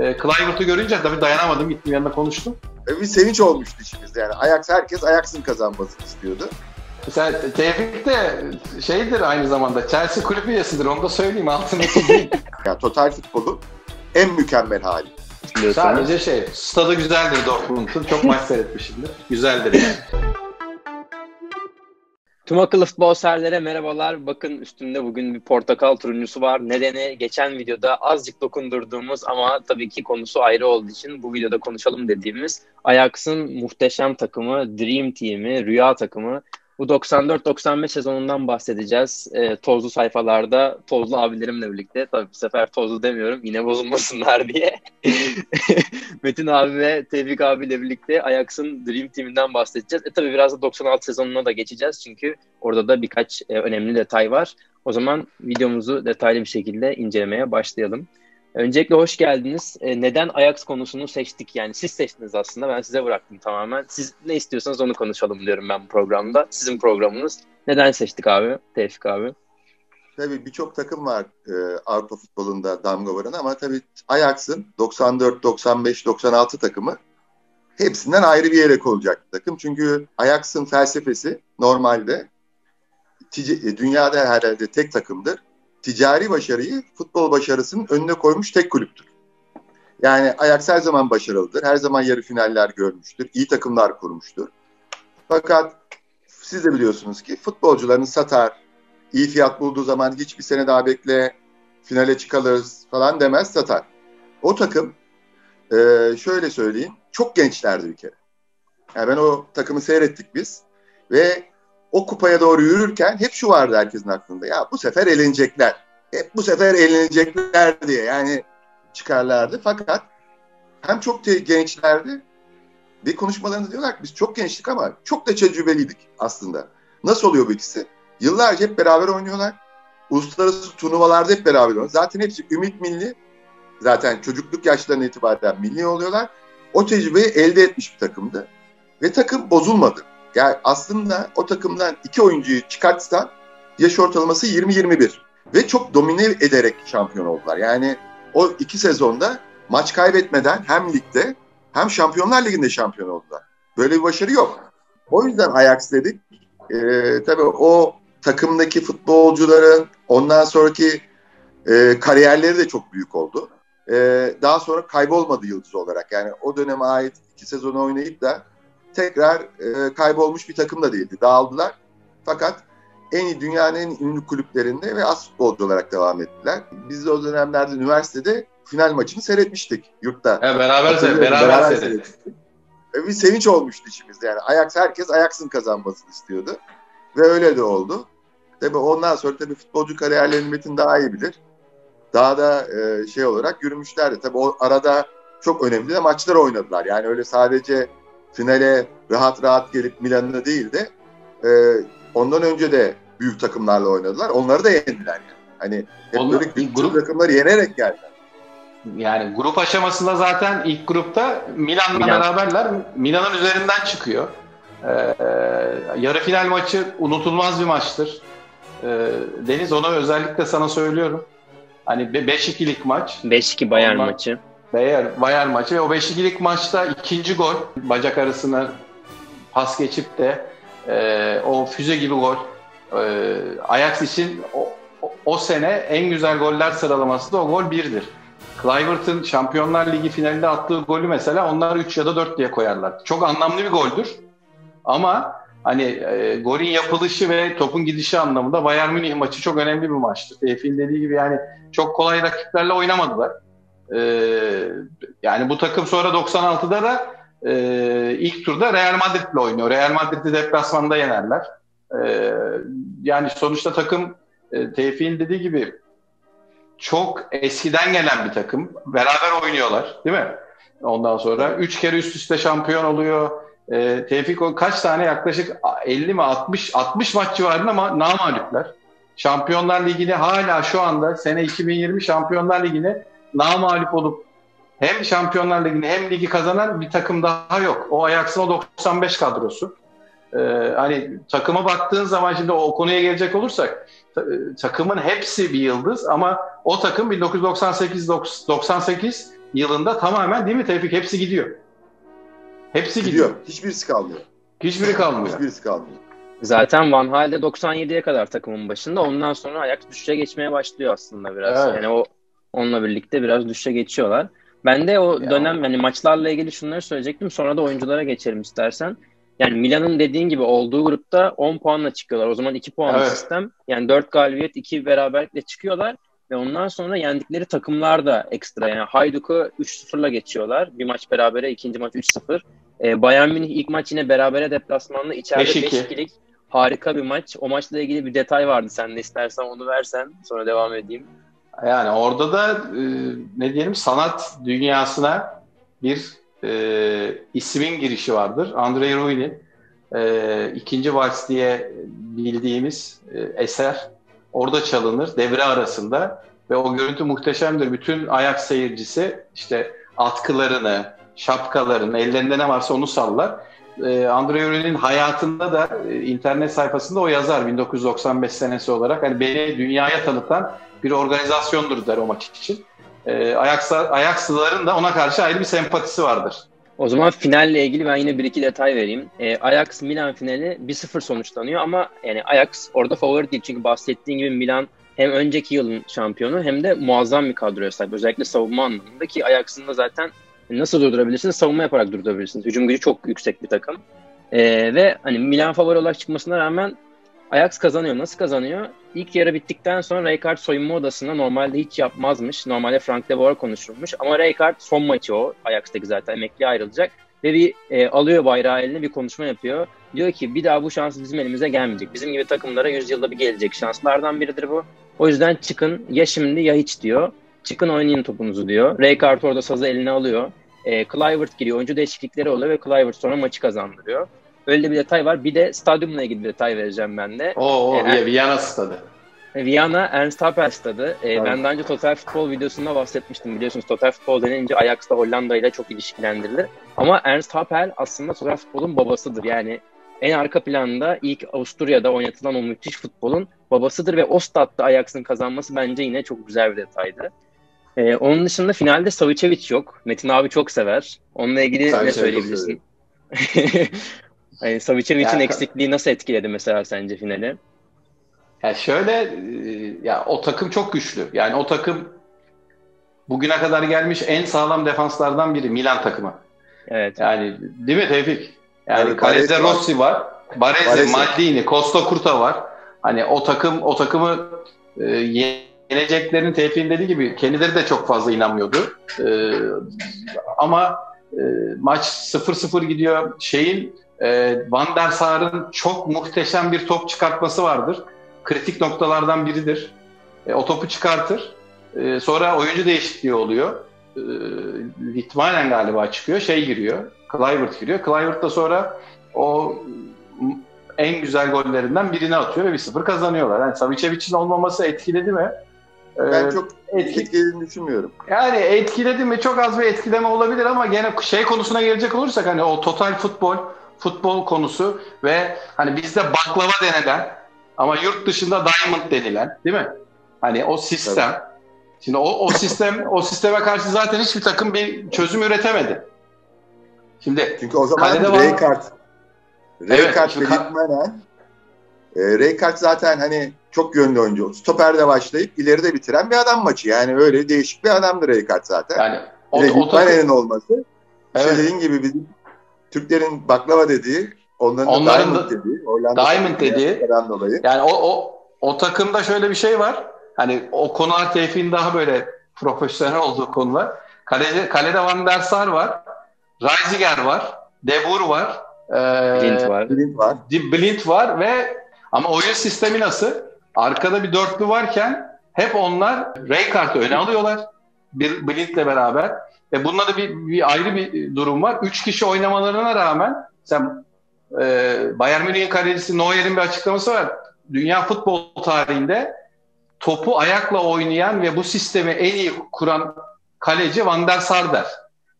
E, Clivert'ı görünce tabii dayanamadım. Gittim yanına konuştum. E, bir sevinç olmuştu içimizde yani. Ajax herkes Ajax'ın kazanmasını istiyordu. Mesela Tevfik de şeydir aynı zamanda Chelsea kulüp üyesidir onu da söyleyeyim altını çizeyim. yani total futbolu en mükemmel hali. Sadece şey stadı güzeldir Dortmund'un çok maç seyretmişimdir. Güzeldir yani. Tüm akıllı futbol severlere merhabalar. Bakın üstünde bugün bir portakal turuncusu var. Nedeni geçen videoda azıcık dokundurduğumuz ama tabii ki konusu ayrı olduğu için bu videoda konuşalım dediğimiz Ajax'ın muhteşem takımı, Dream Team'i, rüya takımı bu 94-95 sezonundan bahsedeceğiz. E, tozlu sayfalarda, tozlu abilerimle birlikte. Tabii bu sefer tozlu demiyorum, yine bozulmasınlar diye. Metin abi ve Tevfik abiyle birlikte Ajax'ın Dream Team'inden bahsedeceğiz. E tabii biraz da 96 sezonuna da geçeceğiz. Çünkü orada da birkaç e, önemli detay var. O zaman videomuzu detaylı bir şekilde incelemeye başlayalım. Öncelikle hoş geldiniz. E, neden Ajax konusunu seçtik? Yani siz seçtiniz aslında. Ben size bıraktım tamamen. Siz ne istiyorsanız onu konuşalım diyorum ben bu programda. Sizin programınız. Neden seçtik abi? Tevfik abi. Tabii birçok takım var e, Avrupa futbolunda damga vuran ama tabii Ajax'ın 94, 95, 96 takımı hepsinden ayrı bir yere konacak takım. Çünkü Ajax'ın felsefesi normalde e, dünyada herhalde tek takımdır ticari başarıyı futbol başarısının önüne koymuş tek kulüptür. Yani Ajax her zaman başarılıdır. Her zaman yarı finaller görmüştür. iyi takımlar kurmuştur. Fakat siz de biliyorsunuz ki futbolcularını satar, iyi fiyat bulduğu zaman hiçbir sene daha bekle, finale çıkarız falan demez satar. O takım e, şöyle söyleyeyim çok gençlerdi bir kere. Yani ben o takımı seyrettik biz ve o kupaya doğru yürürken hep şu vardı herkesin aklında. Ya bu sefer elenecekler. Hep bu sefer elenecekler diye yani çıkarlardı. Fakat hem çok gençlerdi bir konuşmalarında diyorlar ki biz çok gençtik ama çok da tecrübeliydik aslında. Nasıl oluyor bu ikisi? Yıllarca hep beraber oynuyorlar. Uluslararası turnuvalarda hep beraber oynuyorlar. Zaten hepsi ümit milli. Zaten çocukluk yaşlarından itibaren milli oluyorlar. O tecrübeyi elde etmiş bir takımdı. Ve takım bozulmadı. Yani aslında o takımdan iki oyuncuyu çıkartsan yaş ortalaması 20-21. Ve çok domine ederek şampiyon oldular. Yani o iki sezonda maç kaybetmeden hem ligde hem Şampiyonlar Ligi'nde şampiyon oldular. Böyle bir başarı yok. O yüzden Ajax dedik. Ee, tabii o takımdaki futbolcuların ondan sonraki e, kariyerleri de çok büyük oldu. Ee, daha sonra kaybolmadı yıldız olarak. Yani o döneme ait iki sezonu oynayıp da tekrar e, kaybolmuş bir takım da değildi. Dağıldılar. Fakat en iyi dünyanın en ünlü kulüplerinde ve az futbolcu olarak devam ettiler. Biz de o dönemlerde üniversitede final maçını seyretmiştik yurtta. He, beraber, beraber, beraber seyrettik. Bir sevinç olmuştu içimizde yani. Ajax herkes Ajax'ın kazanmasını istiyordu. Ve öyle de oldu. Tabii ondan sonra tabii futbolcu kariyerlerini Metin daha iyi bilir. Daha da e, şey olarak yürümüşlerdi. Tabii o arada çok önemli de maçlar oynadılar. Yani öyle sadece finale rahat rahat gelip Milan'da değil de e, ondan önce de büyük takımlarla oynadılar. Onları da yendiler yani. Hani hep Onlar, böyle küçük grup, takımları yenerek geldiler. Yani grup aşamasında zaten ilk grupta Milan'la Milan. beraberler. Milan'ın üzerinden çıkıyor. Ee, yarı final maçı unutulmaz bir maçtır. Ee, Deniz onu özellikle sana söylüyorum. Hani 5-2'lik maç. 5-2 Bayern Ondan, maçı. Bayern, Bayern maçı ve o 5-2'lik maçta ikinci gol bacak arasına pas geçip de e, o füze gibi gol e, Ajax için o, o, sene en güzel goller sıralaması da o gol birdir. Kluivert'ın Şampiyonlar Ligi finalinde attığı golü mesela onlar 3 ya da 4 diye koyarlar. Çok anlamlı bir goldür. Ama hani e, golün yapılışı ve topun gidişi anlamında Bayern Münih maçı çok önemli bir maçtı. Tevfik'in dediği gibi yani çok kolay rakiplerle oynamadılar. E, yani bu takım sonra 96'da da e, ilk turda Real Madrid'le oynuyor. Real Madrid'i deplasmanda yenerler. E, yani sonuçta takım e, Tevfik'in dediği gibi çok eskiden gelen bir takım. Beraber oynuyorlar değil mi? Ondan sonra üç kere üst üste şampiyon oluyor. E, Tevfik o kaç tane yaklaşık 50 mi 60 60 maç civarında ama namalipler. Şampiyonlar Ligi'ni hala şu anda sene 2020 Şampiyonlar Ligi'ni namalip olup hem Şampiyonlar Ligi'ni hem ligi kazanan bir takım daha yok. O Ajax'ın o 95 kadrosu. Ee, hani takıma baktığın zaman şimdi o konuya gelecek olursak takımın hepsi bir yıldız ama o takım 1998 98 yılında tamamen değil mi Tevfik? Hepsi gidiyor. Hepsi gidiyor. gidiyor. Hiçbirisi kalmıyor. Hiçbiri kalmıyor. Hiçbirisi kalmıyor. Zaten Van Gaal de 97'ye kadar takımın başında. Ondan sonra Ajax düşüşe geçmeye başlıyor aslında biraz. Evet. Yani o onunla birlikte biraz düşüşe geçiyorlar. Ben de o Ya. dönem hani maçlarla ilgili şunları söyleyecektim. Sonra da oyunculara geçelim istersen. Yani Milan'ın dediğin gibi olduğu grupta 10 puanla çıkıyorlar. O zaman 2 puanlı Evet. sistem. Yani 4 galibiyet, 2 beraberlikle çıkıyorlar. Ve ondan sonra yendikleri takımlar da ekstra. Yani Hayduk'u 3-0'la geçiyorlar. Bir maç berabere, ikinci maç 3-0. Ee, Bayern Münih ilk maç yine berabere deplasmanla. içeride 5-2. 5-2'lik harika bir maç. O maçla ilgili bir detay vardı. Sen de istersen onu versen sonra devam edeyim. Yani orada da e, ne diyelim sanat dünyasına bir e, ismin girişi vardır. Andrei Rui'nin e, ikinci vals diye bildiğimiz e, eser orada çalınır devre arasında ve o görüntü muhteşemdir. Bütün ayak seyircisi işte atkılarını, şapkalarını, ellerinde ne varsa onu sallar. E, Andrei Rui'nin hayatında da e, internet sayfasında o yazar 1995 senesi olarak. Hani beni dünyaya tanıtan bir organizasyondur der o maç için. E, Ajax'a- Ajaxlıların da ona karşı ayrı bir sempatisi vardır. O zaman finalle ilgili ben yine bir iki detay vereyim. E, Ajax Milan finali 1-0 sonuçlanıyor ama yani Ajax orada favori değil. Çünkü bahsettiğin gibi Milan hem önceki yılın şampiyonu hem de muazzam bir kadroya sahip. Özellikle savunma anlamında ki Ajax'ın da zaten nasıl durdurabilirsiniz? Savunma yaparak durdurabilirsiniz. Hücum gücü çok yüksek bir takım. E, ve hani Milan favori olarak çıkmasına rağmen Ajax kazanıyor. Nasıl kazanıyor? İlk yarı bittikten sonra Rijkaard soyunma odasında normalde hiç yapmazmış. Normalde Frank de Boer konuşurmuş. Ama Rijkaard son maçı o. Ajax'taki zaten emekli ayrılacak. Ve bir e, alıyor bayrağı eline bir konuşma yapıyor. Diyor ki bir daha bu şans bizim elimize gelmeyecek. Bizim gibi takımlara yüzyılda bir gelecek şanslardan biridir bu. O yüzden çıkın ya şimdi ya hiç diyor. Çıkın oynayın topunuzu diyor. Rijkaard orada sazı eline alıyor. E, Kluivert giriyor. Oyuncu değişiklikleri oluyor ve Kluivert sonra maçı kazandırıyor. Öyle bir detay var. Bir de stadyumla ilgili bir detay vereceğim ben de. O, o E, Viyana stadı. Viyana Ernst Happel stadı. Ee, Evet. Ben daha önce Total Futbol videosunda bahsetmiştim. Biliyorsunuz Total Futbol denince Ajax'la Hollanda ile çok ilişkilendirilir. Ama Ernst Happel aslında Total Futbol'un babasıdır. Yani en arka planda ilk Avusturya'da oynatılan o müthiş futbolun babasıdır ve o statta Ajax'ın kazanması bence yine çok güzel bir detaydı. Ee, onun dışında finalde Savicevic yok. Metin abi çok sever. Onunla ilgili ne Savicevic'i çok söyleyebilirsin? yani Savicevic'in eksikliği nasıl etkiledi mesela sence finali? Yani şöyle e, ya o takım çok güçlü. Yani o takım bugüne kadar gelmiş en sağlam defanslardan biri Milan takımı. Evet. Yani değil mi Tevfik? Yani Evet, var. Rossi var. Baresi, Baresi. Maldini, Costa Curta var. Hani o takım o takımı e, yeneceklerin Tevfik'in dediği gibi kendileri de çok fazla inanmıyordu. E, ama e, maç 0-0 gidiyor. Şeyin e, Van der Sar'ın çok muhteşem bir top çıkartması vardır. Kritik noktalardan biridir. E, o topu çıkartır. E, sonra oyuncu değişikliği oluyor. E, Litmanen galiba çıkıyor. Şey giriyor. Kluivert giriyor. Kluivert da sonra o en güzel gollerinden birini atıyor ve 1-0 kazanıyorlar. Yani Savicevic'in olmaması etkiledi mi? Ben çok etki, etkilediğini düşünmüyorum. yani etkiledi mi? Çok az bir etkileme olabilir ama gene şey konusuna gelecek olursak hani o total futbol, futbol konusu ve hani bizde baklava denilen ama yurt dışında diamond denilen değil mi? Hani o sistem. Şimdi o, o sistem o sisteme karşı zaten hiçbir takım bir çözüm üretemedi. Şimdi Çünkü o zaman. Rijkaard, Rijkaard şimdi ve e, Rijkaard zaten hani çok yönlü oyuncu. Stoperde başlayıp ileride bitiren bir adam maçı. Yani öyle değişik bir adamdır Rijkaard zaten. yani o, Bir de olması. İşte Evet. dediğin gibi bizim Türklerin baklava dediği, onların, Onların da da- Diamond dediği, Hollanda Diamond dediği. Dolayı. Yani o, o, o takımda şöyle bir şey var. Hani o konular Tevfik'in daha böyle profesyonel olduğu konular. Kalede, kalede Van der Sar var. Reisiger var. De Boer var. ee, Clint var. Blind var. Blind var ve ama oyun sistemi nasıl? Arkada bir dörtlü varken hep onlar Rijkaard'ı öne alıyorlar. Bir Blind'le beraber. Ve bunda da bir, bir ayrı bir durum var. Üç kişi oynamalarına rağmen sen e, Bayern Münih'in kalecisi Neuer'in bir açıklaması var. Dünya futbol tarihinde topu ayakla oynayan ve bu sistemi en iyi kuran kaleci Van der Sar der.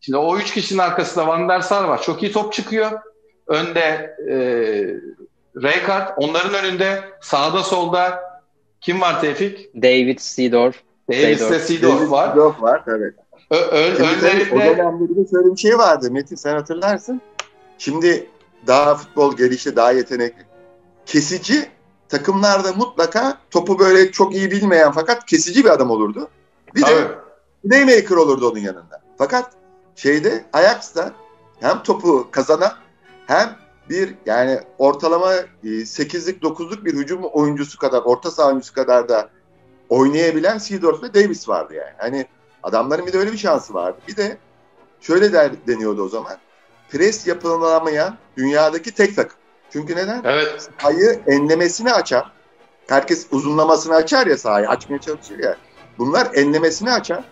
Şimdi o üç kişinin arkasında Van der Sar var. Çok iyi top çıkıyor. Önde e, Rijkaard. Onların önünde sağda solda kim var Tevfik? David Seedorf. Davis Seedorf. de Seedorf var. Var tabii. Ö, ö, Şimdi öncelikle... O dönemde bir de şöyle bir şey vardı Metin sen hatırlarsın. Şimdi daha futbol gelişti, daha yetenekli. Kesici takımlarda mutlaka topu böyle çok iyi bilmeyen fakat kesici bir adam olurdu. Bir de playmaker olurdu onun yanında. Fakat şeyde Ajax'ta hem topu kazanan hem bir yani ortalama 8'lik e, 9'luk bir hücum oyuncusu kadar orta saha oyuncusu kadar da oynayabilen Seedorf ve Davis vardı yani. Hani adamların bir de öyle bir şansı vardı. Bir de şöyle der, deniyordu o zaman. Pres yapılamayan dünyadaki tek takım. Çünkü neden? Evet. Sahayı enlemesini açar. Herkes uzunlamasını açar ya sahayı. Açmaya çalışır ya. Bunlar enlemesini açar.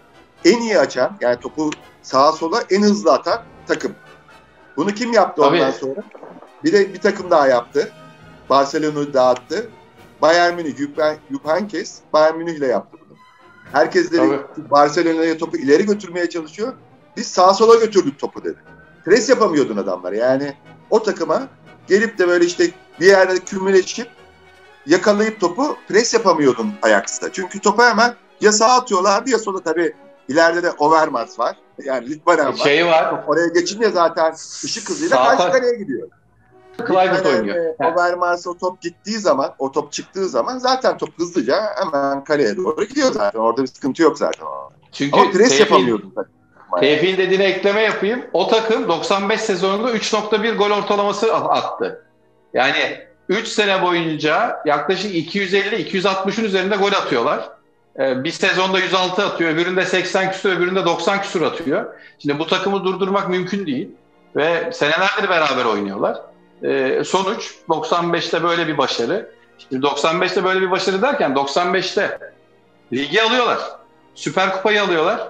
En iyi açan yani topu sağa sola en hızlı atan takım. Bunu kim yaptı Tabii. ondan sonra? Bir de bir takım daha yaptı. Barcelona'yı dağıttı. Bayern Münih, Jupp Heynckes Bayern Münih ile yaptı bunu. Herkes dedi Barcelona'ya topu ileri götürmeye çalışıyor. Biz sağa sola götürdük topu dedi. Pres yapamıyordun adamlar. Yani o takıma gelip de böyle işte bir yerde kümüleşip yakalayıp topu pres yapamıyordun Ajax'ta. Çünkü topu hemen ya sağa atıyorlardı ya sola tabii ileride de Overmars var. Yani Litmanen var. Şey var. Oraya geçince zaten ışık hızıyla karşı kaleye gidiyor. Clivert oynuyor. Overmars o top gittiği zaman, o top çıktığı zaman zaten top hızlıca hemen kaleye doğru gidiyor zaten. Orada bir sıkıntı yok zaten. Çünkü Ama pres yapamıyordun. Tevfik'in dediğine ekleme yapayım. O takım 95 sezonunda 3.1 gol ortalaması attı. Yani 3 sene boyunca yaklaşık 250-260'ın üzerinde gol atıyorlar. Ee, bir sezonda 106 atıyor, öbüründe 80 küsur, öbüründe 90 küsur atıyor. Şimdi bu takımı durdurmak mümkün değil. Ve senelerdir beraber oynuyorlar. Ee, sonuç 95'te böyle bir başarı. Şimdi 95'te böyle bir başarı derken 95'te ligi alıyorlar. Süper Kupayı alıyorlar.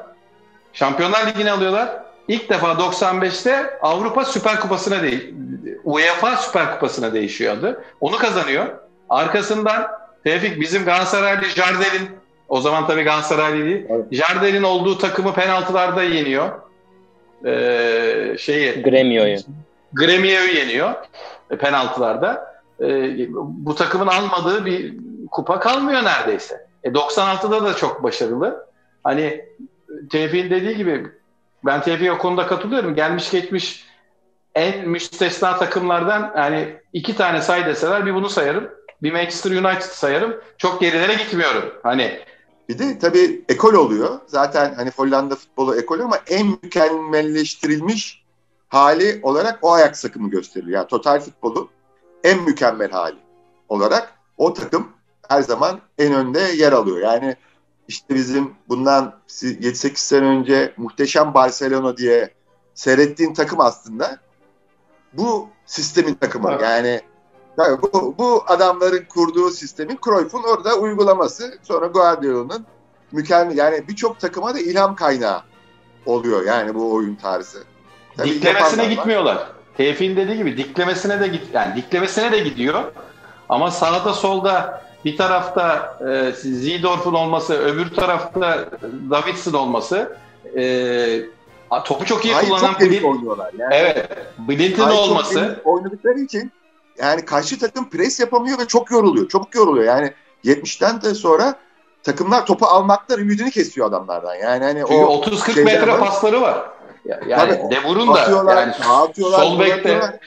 Şampiyonlar Ligi'ni alıyorlar. İlk defa 95'te Avrupa Süper Kupası'na değil, UEFA Süper Kupası'na değişiyor adı. Onu kazanıyor. Arkasından Tevfik bizim Galatasaraylı Jardel'in o zaman tabii Galatasaraylı değil. Evet. Jardel'in olduğu takımı penaltılarda yeniyor. Ee, şeyi Gremio'yu. Gremio'yu yeniyor e, penaltılarda. Ee, bu takımın almadığı bir kupa kalmıyor neredeyse. E, 96'da da çok başarılı. Hani Tevfik'in dediği gibi ben Tevfik'e o konuda katılıyorum. Gelmiş geçmiş en müstesna takımlardan yani iki tane say deseler bir bunu sayarım. Bir Manchester United sayarım. Çok gerilere gitmiyorum. Hani bir de tabii ekol oluyor. Zaten hani Hollanda futbolu ekol ama en mükemmelleştirilmiş hali olarak o ayak takımı gösteriliyor. Yani total futbolu en mükemmel hali olarak o takım her zaman en önde yer alıyor. Yani işte bizim bundan 7-8 sene önce muhteşem Barcelona diye seyrettiğin takım aslında bu sistemin takımı. Evet. Yani bu, bu adamların kurduğu sistemin Cruyff'un orada uygulaması sonra Guardiola'nın mükemmel yani birçok takıma da ilham kaynağı oluyor yani bu oyun tarzı. Tabii diklemesine gitmiyorlar. Tevfik'in dediği gibi diklemesine de git yani diklemesine de gidiyor. Ama sağda solda bir tarafta e, Zidorf'un olması, öbür tarafta Davidson olması e, topu çok iyi Hayır, kullanan çok Blint, oynuyorlar. Yani. Evet. Blint'in olması. oynadıkları için yani karşı takım pres yapamıyor ve çok yoruluyor. Çabuk yoruluyor. Yani 70'ten de sonra takımlar topu almaktan ümidini kesiyor adamlardan. Yani hani Çünkü o 30-40 metre var. pasları var. Yani Tabii, De Bruyne da yani sol bekte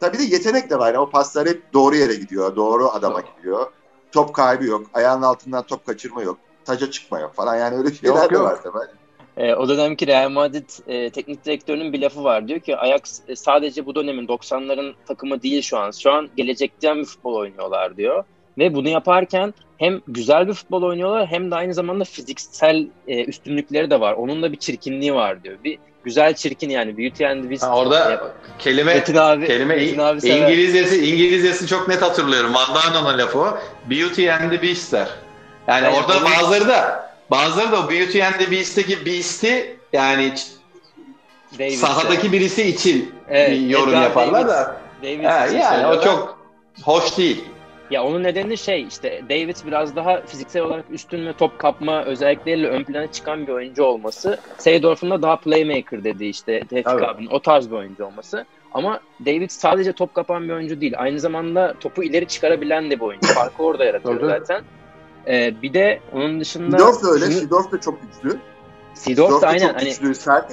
Tabii de yetenek de var. Yani o paslar hep doğru yere gidiyor. Doğru adama gidiyor. Top kaybı yok. Ayağının altından top kaçırma yok. Taca çıkma yok falan. Yani öyle şeyler yok, de yok. var tabii. E, o dönemki Real Madrid e, teknik direktörünün bir lafı var. Diyor ki Ajax e, sadece bu dönemin 90'ların takımı değil şu an. Şu an gelecekten bir futbol oynuyorlar diyor. Ve bunu yaparken hem güzel bir futbol oynuyorlar hem de aynı zamanda fiziksel e, üstünlükleri de var. Onun da bir çirkinliği var diyor. Bir güzel çirkin yani Beauty and Beast. Ha, orada e, kelime Metin abi, kelime Metin abi İngilizcesi İngilizcesi çok net hatırlıyorum. Van Danon'un lafı o. Beauty and the Beast'ler. Yani, yani orada onun... bazıları da bazıları da o Beauty and the Beast'teki Beast'i yani David sahadaki birisi için evet, yorum Edgar yaparlar David, da. David ha, yani o çok hoş değil. Ya onun nedeni şey işte David biraz daha fiziksel olarak üstün ve top kapma özellikleriyle ön plana çıkan bir oyuncu olması. Seydorf'un da daha playmaker dedi işte Tevfik abinin o tarz bir oyuncu olması. Ama David sadece top kapan bir oyuncu değil. Aynı zamanda topu ileri çıkarabilen de bir oyuncu. Farkı orada yaratıyor zaten. Ee, bir de onun dışında... Sidorf da öyle. Şunu... Sidorf da çok güçlü. Seedorf da aynen. Çok hani, güçlü, sert.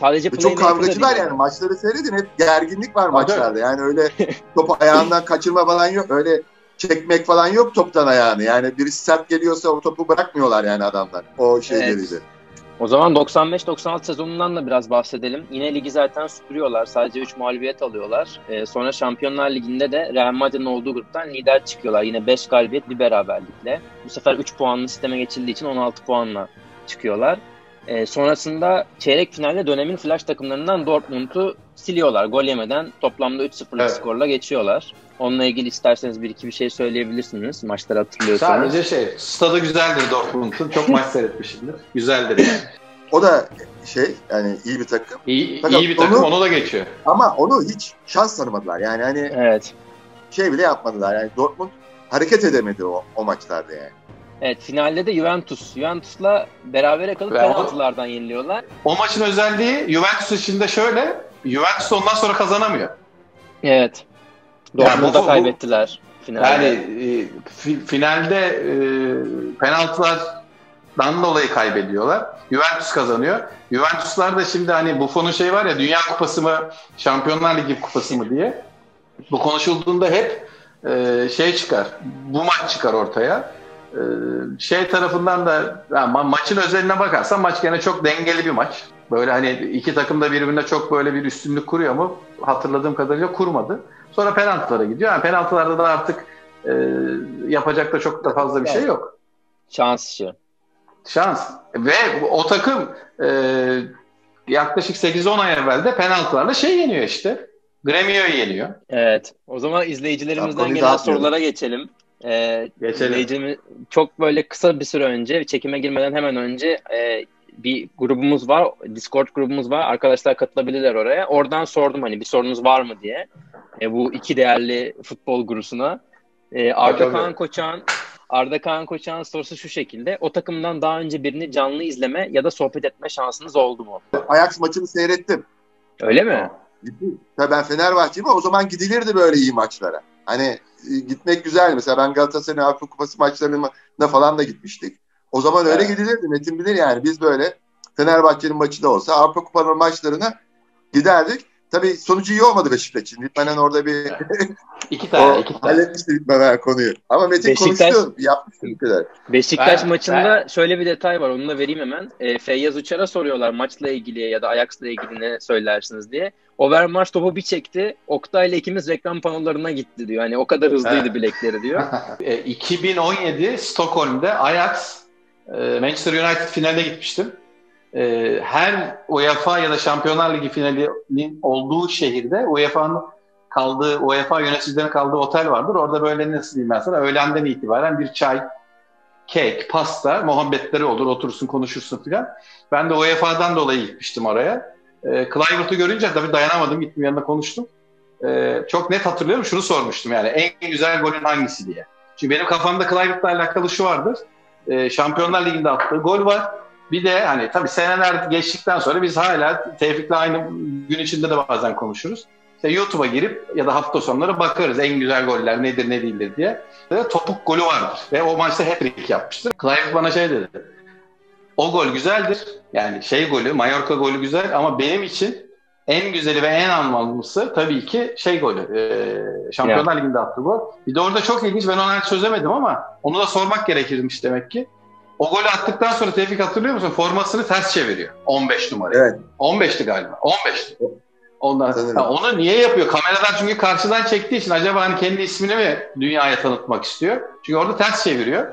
Sadece çok kavgacılar yani. Maçları seyredin hep gerginlik var maçlarda. Yani öyle topu ayağından kaçırma falan yok. Öyle çekmek falan yok toptan ayağını. Yani birisi sert geliyorsa o topu bırakmıyorlar yani adamlar. O şeyleriyle. Evet. O zaman 95-96 sezonundan da biraz bahsedelim. Yine ligi zaten süpürüyorlar. Sadece 3 mağlubiyet alıyorlar. Ee, sonra Şampiyonlar Ligi'nde de Real Madrid'in olduğu gruptan lider çıkıyorlar. Yine 5 galibiyet bir beraberlikle. Bu sefer 3 puanlı sisteme geçildiği için 16 puanla çıkıyorlar. Ee, sonrasında çeyrek finalde dönemin flash takımlarından Dortmund'u siliyorlar. Gol yemeden toplamda 3-0'lık evet. skorla geçiyorlar. Onunla ilgili isterseniz bir iki bir şey söyleyebilirsiniz. Maçları hatırlıyorsanız. Sadece şey, stadı güzeldir Dortmund'un. Çok maç seyretmişimdir. Güzeldir yani. O da şey yani iyi bir takım. İyi, iyi bir takım onu, onu da geçiyor. Ama onu hiç şans tanımadılar. Yani hani evet. şey bile yapmadılar. Yani Dortmund hareket edemedi o, o maçlarda yani. Evet finalde de Juventus. Juventus'la berabere kalıp penaltılardan yeniliyorlar. O maçın özelliği Juventus için de şöyle. Juventus ondan sonra kazanamıyor. Evet. Dortmund'da yani kaybettiler. Finalde. Yani e, fi, finalde e, penaltılardan dolayı kaybediyorlar. Juventus kazanıyor. Juventuslar da şimdi hani Buffon'un şey var ya Dünya Kupası mı, Şampiyonlar Ligi Kupası mı diye. Bu konuşulduğunda hep e, şey çıkar. Bu maç çıkar ortaya. E, şey tarafından da yani ma- maçın özeline bakarsan maç gene çok dengeli bir maç. Böyle hani iki takım da birbirine çok böyle bir üstünlük kuruyor mu? Hatırladığım kadarıyla kurmadı. Sonra penaltılara gidiyor. Yani penaltılarda da artık e, yapacak da çok da fazla bir şey yok. Şans işi. Şans. Ve o takım e, yaklaşık 8-10 ay evvel de penaltılarla şey yeniyor işte. Gremio'yu yeniyor. Evet. O zaman izleyicilerimizden gelen sorulara geçelim. Ee, geçelim. Çok böyle kısa bir süre önce, çekime girmeden hemen önce e, bir grubumuz var. Discord grubumuz var. Arkadaşlar katılabilirler oraya. Oradan sordum hani bir sorunuz var mı diye. E, bu iki değerli futbol grubuna. E, Arda Kaan Koçan Arda Kaan Koçak'ın sorusu şu şekilde. O takımdan daha önce birini canlı izleme ya da sohbet etme şansınız oldu mu? Ajax maçını seyrettim. Öyle mi? Tabii ben Fenerbahçe'yim o zaman gidilirdi böyle iyi maçlara. Hani e, gitmek güzel. Mesela ben Galatasaray'ın Avrupa Kupası maçlarına falan da gitmiştik. O zaman öyle evet. gidilirdi. Metin bilir yani. Biz böyle Fenerbahçe'nin maçı da olsa Avrupa Kupası maçlarına giderdik. Tabii sonucu iyi olmadı Beşiktaş'ın. Litmanen orada bir iki tane, iki tane. halletmişti Litmanen konuyu. Ama Metin Beşiktaş, konuştu, yapmıştı bir kadar. Beşiktaş ben, maçında ben... şöyle bir detay var, onu da vereyim hemen. E, Feyyaz Uçar'a soruyorlar maçla ilgili ya da Ajax'la ilgili ne söylersiniz diye. Overmars topu bir çekti, Oktay ile ikimiz reklam panolarına gitti diyor. Hani o kadar hızlıydı evet. bilekleri diyor. e, 2017 Stockholm'de Ajax e, Manchester United finaline gitmiştim e, her UEFA ya da Şampiyonlar Ligi finalinin olduğu şehirde UEFA'nın kaldığı, UEFA yöneticilerinin kaldığı otel vardır. Orada böyle nasıl diyeyim ben sana, öğlenden itibaren bir çay, kek, pasta, muhabbetleri olur, oturursun, konuşursun filan. Ben de UEFA'dan dolayı gitmiştim oraya. E, Clivert'ı görünce tabii dayanamadım, gittim yanında konuştum. E, çok net hatırlıyorum, şunu sormuştum yani, en güzel golün hangisi diye. Çünkü benim kafamda Clivert'la alakalı şu vardır. E, Şampiyonlar Ligi'nde attığı gol var bir de hani tabii seneler geçtikten sonra biz hala Tevfik'le aynı gün içinde de bazen konuşuruz. İşte YouTube'a girip ya da hafta sonları bakarız en güzel goller nedir ne değildir diye. Ve topuk golü vardır ve o maçta hat-trick yapmıştır. Clive bana şey dedi. O gol güzeldir. Yani şey golü, Mallorca golü güzel ama benim için en güzeli ve en anlamlısı tabii ki şey golü. E, Şampiyonlar Ligi'nde attığı gol. Bir de orada çok ilginç ben onu çözemedim ama onu da sormak gerekirmiş demek ki. O golü attıktan sonra Tevfik hatırlıyor musun? Formasını ters çeviriyor. 15 numara. Evet. 15'ti galiba. 15'ti. Ondan ha, onu niye yapıyor? Kameradan çünkü karşıdan çektiği için acaba hani kendi ismini mi dünyaya tanıtmak istiyor? Çünkü orada ters çeviriyor.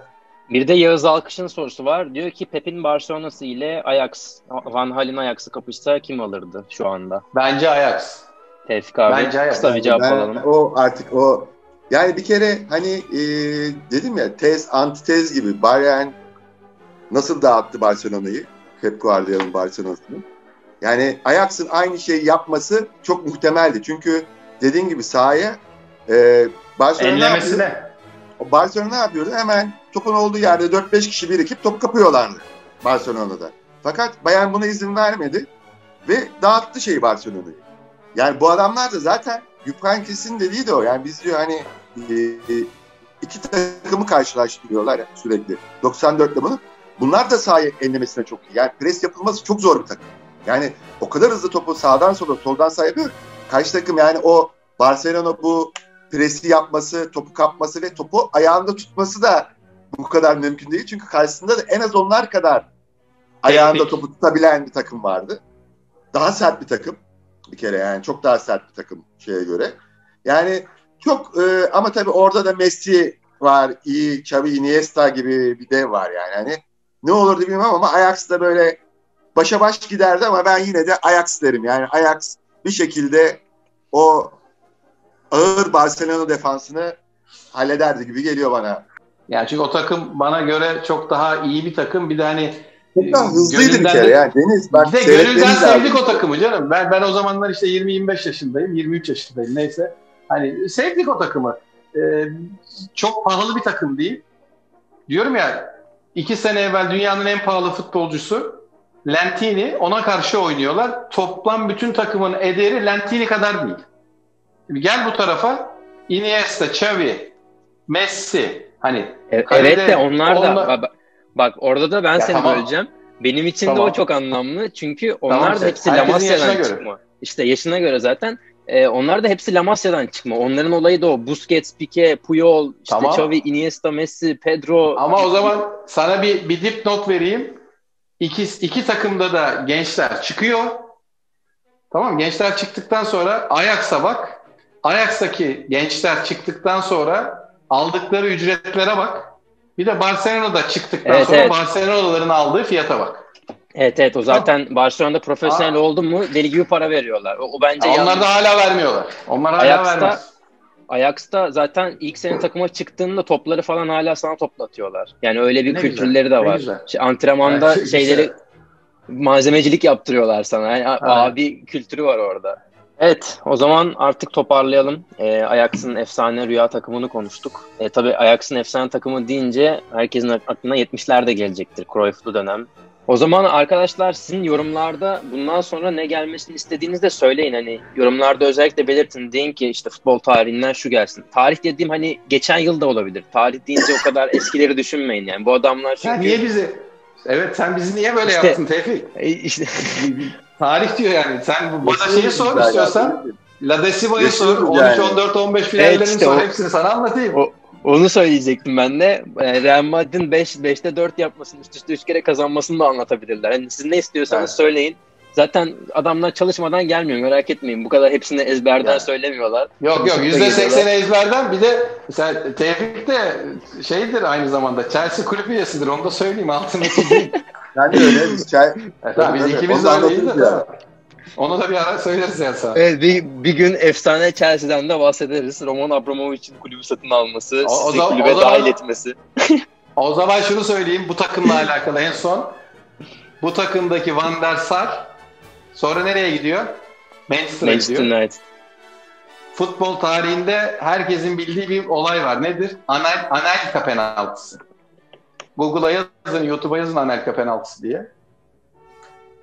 Bir de Yağız Alkış'ın sorusu var. Diyor ki Pep'in Barcelona'sı ile Ajax, Van Hal'in Ajax'ı kapışsa kim alırdı şu anda? Bence Ajax. Tevfik abi Bence Ajax. kısa bir cevap ben, alalım. O artık o yani bir kere hani e, dedim ya tez antitez gibi Bayern nasıl dağıttı Barcelona'yı? Pep Guardiola'nın Barcelona'sını. Yani Ajax'ın aynı şeyi yapması çok muhtemeldi. Çünkü dediğin gibi sahaya e, Barcelona Enlemesine. Barcelona ne yapıyordu? Hemen topun olduğu yerde 4-5 kişi birikip topu kapıyorlardı Barcelona'da. Fakat Bayern buna izin vermedi ve dağıttı şeyi Barcelona'yı. Yani bu adamlar da zaten Yuprankis'in dediği de o. Yani biz diyor hani e, iki takımı karşılaştırıyorlar sürekli. 94'te bunu. Bunlar da saha enlemesine çok iyi. Yani pres yapılması çok zor bir takım. Yani o kadar hızlı topu sağdan sola, soldan sağa yapıyor. Karşı takım yani o Barcelona bu presi yapması, topu kapması ve topu ayağında tutması da bu kadar mümkün değil. Çünkü karşısında da en az onlar kadar ayağında topu tutabilen bir takım vardı. Daha sert bir takım bir kere yani çok daha sert bir takım şeye göre. Yani çok e, ama tabii orada da Messi var, iyi Xavi Iniesta gibi bir dev var yani. Hani ne olurdu bilmem ama Ajax da böyle başa baş giderdi ama ben yine de Ajax derim. Yani Ajax bir şekilde o ağır Barcelona defansını hallederdi gibi geliyor bana. Yani çünkü o takım bana göre çok daha iyi bir takım. Bir de hani çok daha hızlıydı bir kere de, yani Deniz. Bak, bir de gönülden sevdik o takımı canım. Ben ben o zamanlar işte 20-25 yaşındayım, 23 yaşındayım neyse. Hani sevdik o takımı. Ee, çok pahalı bir takım değil. Diyorum ya iki sene evvel dünyanın en pahalı futbolcusu Lentini ona karşı oynuyorlar. Toplam bütün takımın ederi Lentini kadar değil. Şimdi gel bu tarafa Iniesta, Xavi, Messi hani e, evet de onlar da onunla... bak, bak orada da ben ya seni tamam. böleceğim. Benim için tamam. de o çok anlamlı. Çünkü onlar tamam, da hepsi La Masia'dan çıkma. İşte yaşına göre zaten e, onlar da hepsi La Masia'dan çıkma. Onların olayı da o. Busquets, Pique, Puyol, işte tamam. Xavi, Iniesta, Messi, Pedro. Ama o zaman sana bir, bir dipnot vereyim. İki, iki takımda da gençler çıkıyor. Tamam gençler çıktıktan sonra Ajax'a bak. Ajax'taki gençler çıktıktan sonra aldıkları ücretlere bak. Bir de Barcelona'da çıktıktan evet, sonra evet. Barcelona'ların aldığı fiyata bak. Evet evet o zaten tamam. Barcelona'da profesyonel Aa. oldu mu deli gibi para veriyorlar. O, o bence ya Onlar da hala vermiyorlar. Onlar hala Ajax'ta, vermez. Ajax'ta zaten ilk sene takıma çıktığında topları falan hala sana toplatıyorlar. Yani öyle bir ne kültürleri güzel, de var. Şey, antrenmanda yani, şeyleri güzel. malzemecilik yaptırıyorlar sana. Yani abi kültürü var orada. Evet, o zaman artık toparlayalım. E, Ajax'ın efsane rüya takımını konuştuk. E, tabii Ajax'ın efsane takımı deyince herkesin aklına 70'ler de gelecektir. Cruyff'lu dönem, o zaman arkadaşlar sizin yorumlarda bundan sonra ne gelmesini istediğinizde söyleyin. Hani yorumlarda özellikle belirtin. Deyin ki işte futbol tarihinden şu gelsin. Tarih dediğim hani geçen yıl da olabilir. Tarih deyince o kadar eskileri düşünmeyin yani. Bu adamlar çünkü... Sen niye bizi... Evet sen bizi niye böyle işte, yaptın Tevfik? E, işte... Tarih diyor yani. Sen bana şeyi sor istiyorsan. La Decimo'yu sor. 12, 14, 15 finallerini evet, işte sor. O... Hepsini sana anlatayım. O... Onu söyleyecektim ben de. E, Real Madrid'in 5 5'te 4 yapmasını, üst üste 3 kere kazanmasını da anlatabilirler. Yani siz ne istiyorsanız evet. söyleyin. Zaten adamlar çalışmadan gelmiyor merak etmeyin. Bu kadar hepsini ezberden yani. söylemiyorlar. Yok yok %80 ezberden bir de mesela Tevfik de şeydir aynı zamanda Chelsea kulüp üyesidir onu da söyleyeyim altını çizeyim. yani öyle biz çay... tabii biz ikimiz de öyleyiz de. Onu da bir ara söyleriz yani sana. Evet bir, bir gün efsane Chelsea'den de bahsederiz. Roman Abramovich'in kulübü satın alması, o, sizi o zaman, kulübe o zaman, dahil etmesi. o zaman şunu söyleyeyim bu takımla alakalı en son. Bu takımdaki Van der Sar sonra nereye gidiyor? Manchester'a Manchester gidiyor. United. Futbol tarihinde herkesin bildiği bir olay var. Nedir? Anel, Anelka penaltısı. Google'a yazın, YouTube'a yazın Anelka penaltısı diye.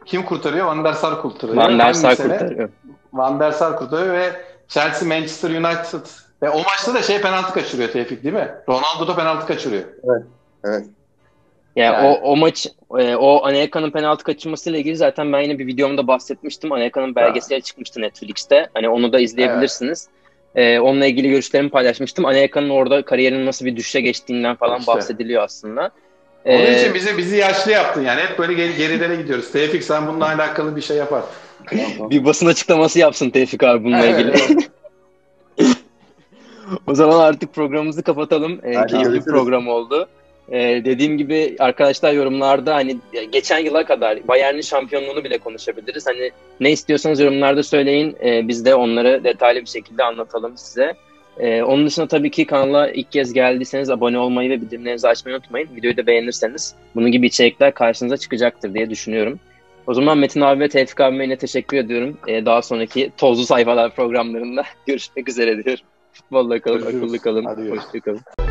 Kim kurtarıyor? Van der Sar kurtarıyor. Van der Sar kurtarıyor. Van der Sar kurtarıyor ve Chelsea Manchester United ve o maçta da şey penaltı kaçırıyor Tevfik değil mi? Ronaldo da penaltı kaçırıyor. Evet. Evet. Yani, yani. o o maç e, o Anelka'nın penaltı kaçırmasıyla ilgili zaten ben yine bir videomda bahsetmiştim. Anelka'nın belgeseli çıkmıştı Netflix'te. Hani onu da izleyebilirsiniz. Evet. Ee, onunla ilgili görüşlerimi paylaşmıştım. Anelka'nın orada kariyerinin nasıl bir düşüşe geçtiğinden falan işte. bahsediliyor aslında. Onun ee, için bizi bizi yaşlı yaptın yani. Hep böyle geri, gerilere gidiyoruz. Tevfik sen bununla alakalı bir şey yapar. bir basın açıklaması yapsın Tevfik abi bununla ilgili. o zaman artık programımızı kapatalım. Ee, keyifli bir program oldu. Ee, dediğim gibi arkadaşlar yorumlarda hani geçen yıla kadar Bayern'in şampiyonluğunu bile konuşabiliriz. Hani ne istiyorsanız yorumlarda söyleyin. Ee, biz de onları detaylı bir şekilde anlatalım size. Ee, onun dışında tabii ki kanala ilk kez geldiyseniz abone olmayı ve bildirimlerinizi açmayı unutmayın. Videoyu da beğenirseniz bunun gibi içerikler karşınıza çıkacaktır diye düşünüyorum. O zaman Metin abi ve Tevfik abime yine teşekkür ediyorum. Ee, daha sonraki tozlu sayfalar programlarında görüşmek üzere diyorum. Futbolla kalın, akıllı kalın. Hoşçakalın.